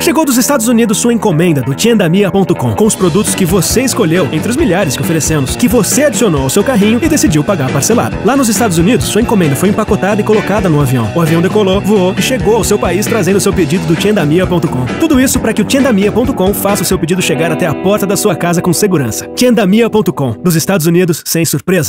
Chegou dos Estados Unidos sua encomenda do tiendamia.com com os produtos que você escolheu entre os milhares que oferecemos, que você adicionou ao seu carrinho e decidiu pagar parcelado. Lá nos Estados Unidos, sua encomenda foi empacotada e colocada no avião. O avião decolou, voou e chegou ao seu país trazendo seu pedido do tiendamia.com. Tudo isso para que o tiendamia.com faça o seu pedido chegar até a porta da sua casa com segurança. tiendamia.com. dos Estados Unidos, sem surpresa.